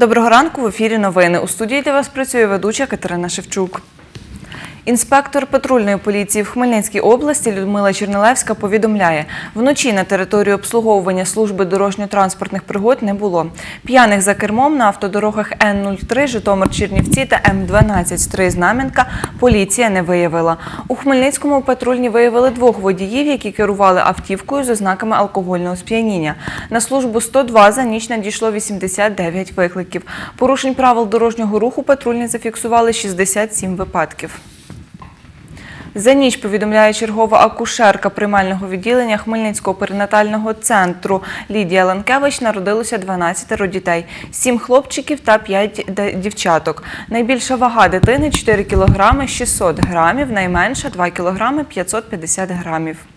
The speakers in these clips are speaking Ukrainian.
Доброго ранку в ефірі новини. У студії для вас працює ведуча Катерина Шевчук. Інспектор патрульної поліції в Хмельницькій області Людмила Чернилевська повідомляє, вночі на території обслуговування служби дорожньо-транспортних пригод не було. П'яних за кермом на автодорогах Н-03, Житомир-Чернівці та М-12 Стрий-Знам'янка поліція не виявила. У Хмельницькому патрульні виявили двох водіїв, які керували автівкою з ознаками алкогольного сп'яніння. На службу 102 за ніч надійшло 89 викликів. Порушень правил дорожнього руху патрульні зафіксували 67 випадків. За ніч повідомляє чергова акушерка приймального відділення Хмельницького перинатального центру Лідія Ланкевич. Народилося 12 дітей, 7 хлопчиків та 5 дівчаток. Найбільша вага дитини 4 кг 600 грамів, найменша 2 кг 550 грамів. –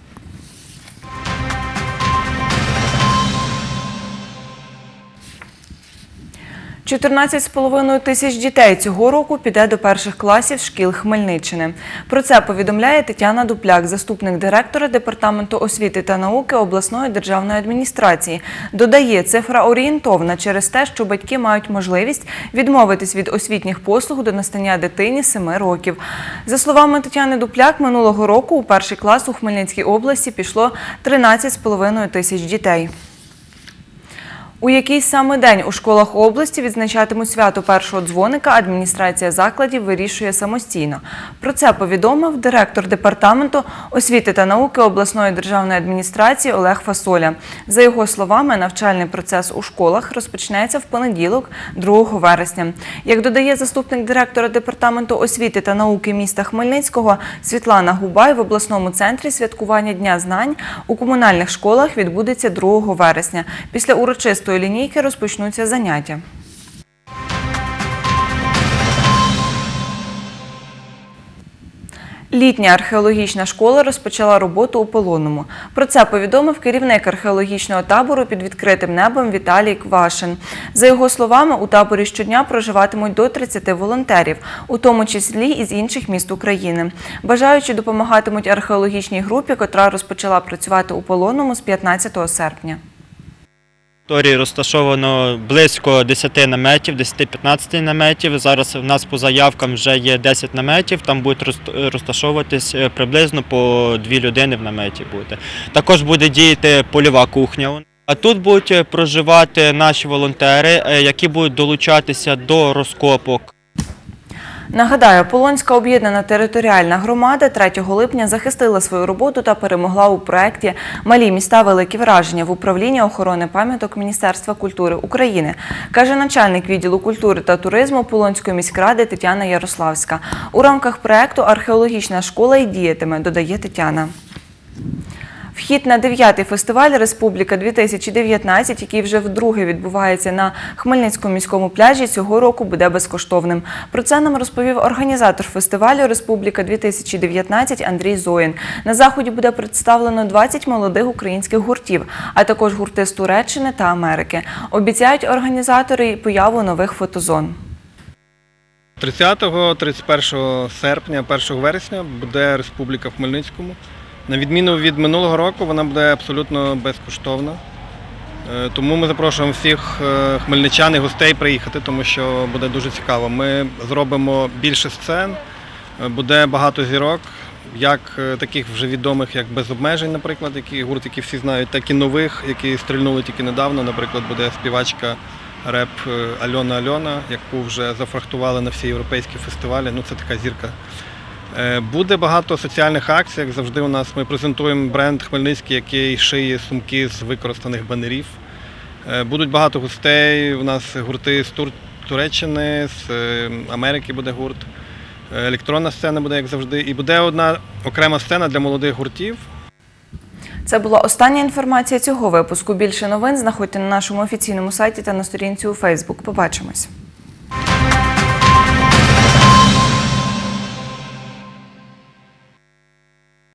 14,5 тисяч дітей цього року піде до перших класів шкіл Хмельниччини. Про це повідомляє Тетяна Дупляк, заступник директора Департаменту освіти та науки обласної державної адміністрації. Додає, цифра орієнтовна через те, що батьки мають можливість відмовитись від освітніх послуг до настання дитині 7 років. За словами Тетяни Дупляк, минулого року у перший клас у Хмельницькій області пішло 13,5 тисяч дітей. У який саме день у школах області відзначатимуть свято першого дзвоника, адміністрація закладів вирішує самостійно. Про це повідомив директор департаменту освіти та науки обласної державної адміністрації Олег Фасоля. За його словами, навчальний процес у школах розпочнеться в понеділок, 2 вересня. Як додає заступник директора департаменту освіти та науки міста Хмельницького Світлана Губай, в обласному центрі святкування Дня знань у комунальних школах відбудеться 2 вересня. Після урочистої лінійки розпочнуться заняття. Літня археологічна школа розпочала роботу у Полонному. Про це повідомив керівник археологічного табору під відкритим небом Віталій Квашин. За його словами, у таборі щодня проживатимуть до 30 волонтерів, у тому числі із інших міст України. Бажаючі допомагатимуть археологічній групі, котра розпочала працювати у Полонному з 15 серпня. Території розташовано близько 10 наметів, 10-15 наметів. Зараз у нас по заявкам вже є 10 наметів, там будуть розташовуватись е, приблизно по дві людини в наметі буде. Також буде діяти польова кухня. А тут будуть е, проживати наші волонтери, е, які будуть долучатися до розкопок Нагадаю, Полонська об'єднана територіальна громада 3 липня захистила свою роботу та перемогла у проєкті Малі міста великі враження в управлінні охорони пам'яток Міністерства культури України, каже начальник відділу культури та туризму Полонської міськради Тетяна Ярославська. У рамках проєкту археологічна школа і діятиме, додає Тетяна. Вхід на 9-й фестиваль Республіка 2019, який вже вдруге відбувається на Хмельницькому міському пляжі, цього року буде безкоштовним. Про це нам розповів організатор фестивалю Республіка 2019 Андрій Зоїн. На заході буде представлено 20 молодих українських гуртів, а також гурти з Туреччини та Америки. Обіцяють організатори появу нових фотозон. 30-31 серпня, 1 вересня буде Республіка в Хмельницькому. На відміну від минулого року, вона буде абсолютно безкоштовна. Е, Тому ми запрошуємо всіх е, хмельничан і гостей приїхати, тому що буде дуже цікаво. Ми зробимо більше сцен, е, буде багато зірок, як таких вже відомих, як без обмежень, наприклад, які гурт, які всі знають, так і нових, які стрільнули тільки недавно. Наприклад, буде співачка реп Альона Альона, яку вже зафрахтували на всі європейські фестивалі. Ну це така зірка. Е, Буде багато соціальних акцій, як завжди. У нас ми презентуємо бренд Хмельницький, який шиє сумки з використаних банерів. Е, Будуть багато гостей. У нас гурти з Тур... Туреччини, з е, Америки буде гурт. Електронна сцена буде, як завжди. І буде одна окрема сцена для молодих гуртів. Це була остання інформація цього випуску. Більше новин знаходьте на нашому офіційному сайті та на сторінці у Фейсбук. Побачимось.